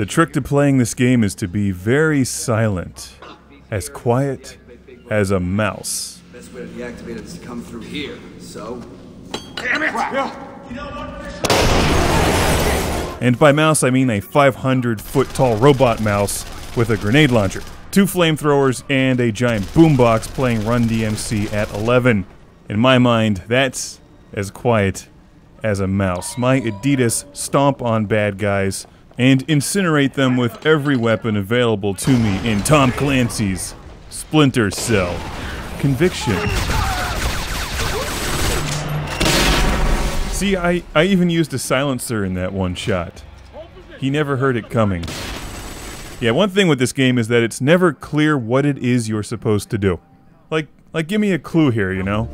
The trick to playing this game is to be very silent, as quiet as a mouse. Best way to deactivate it is to come through here. So, And by mouse, I mean a 500 foot tall robot mouse with a grenade launcher, two flamethrowers, and a giant boombox playing Run DMC at 11. In my mind, that's as quiet as a mouse. My Adidas stomp on bad guys and incinerate them with every weapon available to me in Tom Clancy's Splinter Cell Conviction. See, I, I even used a silencer in that one shot. He never heard it coming. Yeah, one thing with this game is that it's never clear what it is you're supposed to do. Like, like give me a clue here, you know?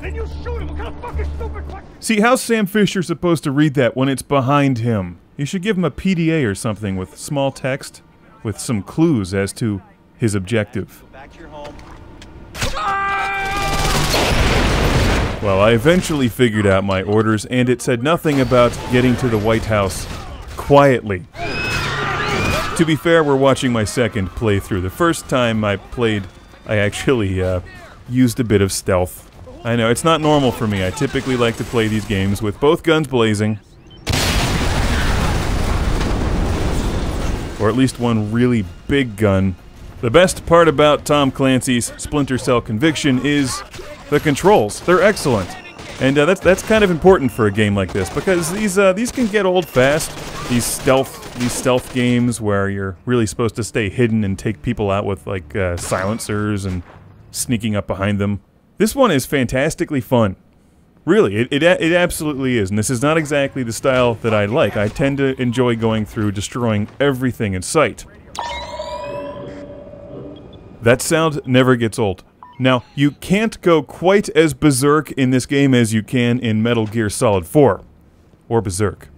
Then you shoot him. What kind of fucking stupid question? See, how's Sam Fisher supposed to read that when it's behind him? You should give him a PDA or something with small text, with some clues as to his objective. Well, I eventually figured out my orders, and it said nothing about getting to the White House quietly. To be fair, we're watching my second playthrough. The first time I played, I actually uh, used a bit of stealth. I know, it's not normal for me. I typically like to play these games with both guns blazing. Or at least one really big gun. The best part about Tom Clancy's Splinter Cell Conviction is the controls. They're excellent. And uh, that's that's kind of important for a game like this because these uh, these can get old fast. These stealth these stealth games where you're really supposed to stay hidden and take people out with like uh, silencers and sneaking up behind them. This one is fantastically fun. Really, it, it it absolutely is. And this is not exactly the style that I like. I tend to enjoy going through destroying everything in sight. That sound never gets old. Now, you can't go quite as berserk in this game as you can in Metal Gear Solid 4. Or Berserk.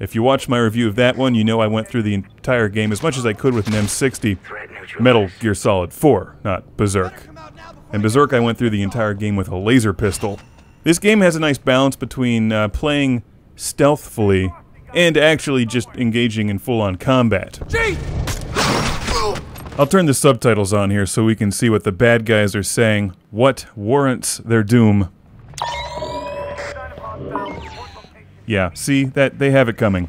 If you watch my review of that one, you know I went through the entire game as much as I could with an M60. Metal Gear Solid 4, not Berserk. And Berserk, I went through the entire game with a laser pistol. This game has a nice balance between uh, playing stealthfully and actually just engaging in full on combat. I'll turn the subtitles on here so we can see what the bad guys are saying, what warrants their doom. Yeah, see, that they have it coming.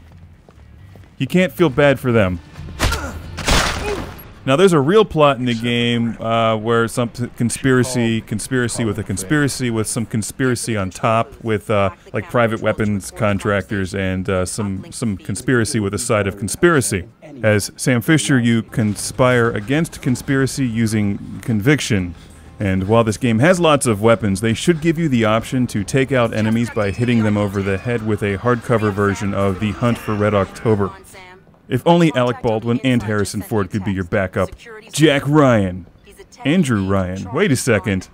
You can't feel bad for them. Now, there's a real plot in the game uh, where some conspiracy, conspiracy with a conspiracy with some conspiracy on top with uh, like private weapons contractors and uh, some some conspiracy with a side of conspiracy. As Sam Fisher, you conspire against conspiracy using conviction. And while this game has lots of weapons, they should give you the option to take out enemies by hitting them over the head with a hardcover version of The Hunt for Red October. If only Alec Baldwin and Harrison Ford could be your backup. Jack Ryan. Andrew Ryan. Wait a second.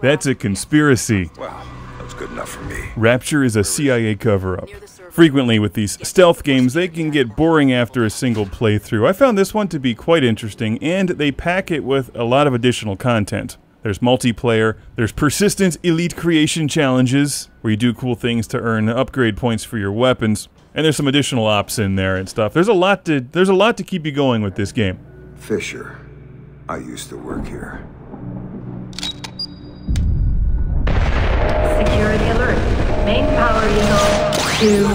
That's a conspiracy. Well, that's good enough for me. Rapture is a CIA cover up. Frequently, with these stealth games, they can get boring after a single playthrough. I found this one to be quite interesting, and they pack it with a lot of additional content. There's multiplayer, there's persistent elite creation challenges, where you do cool things to earn upgrade points for your weapons, and there's some additional ops in there and stuff. There's a lot to there's a lot to keep you going with this game. Fisher. I used to work here. Security alert. Main power unit. Two.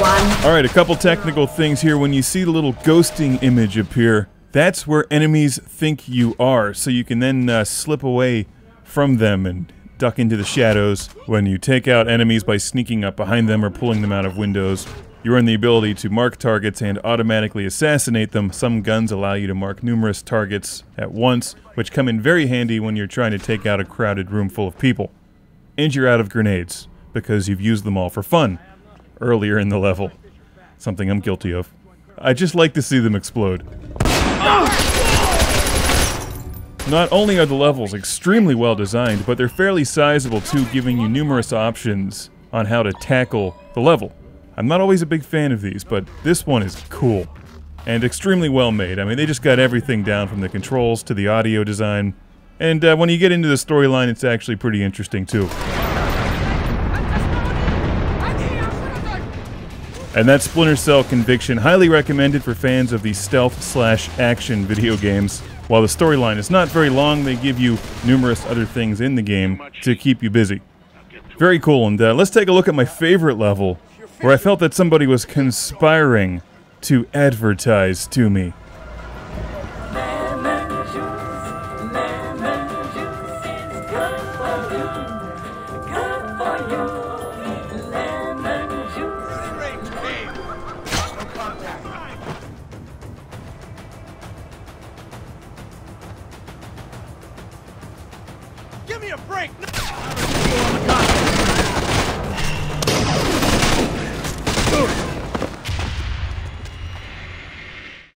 One. All right, a couple technical things here. When you see the little ghosting image appear, that's where enemies think you are, so you can then uh, slip away from them and duck into the shadows. When you take out enemies by sneaking up behind them or pulling them out of windows, you earn the ability to mark targets and automatically assassinate them. Some guns allow you to mark numerous targets at once, which come in very handy when you're trying to take out a crowded room full of people. And you're out of grenades, because you've used them all for fun earlier in the level. Something I'm guilty of. I just like to see them explode. Not only are the levels extremely well designed, but they're fairly sizable too, giving you numerous options on how to tackle the level. I'm not always a big fan of these, but this one is cool. And extremely well made. I mean, they just got everything down from the controls to the audio design. And uh, when you get into the storyline, it's actually pretty interesting too. And that's Splinter Cell Conviction, highly recommended for fans of the stealth slash action video games. While the storyline is not very long, they give you numerous other things in the game to keep you busy. Very cool, and uh, let's take a look at my favorite level, where I felt that somebody was conspiring to advertise to me. You. me a break! No.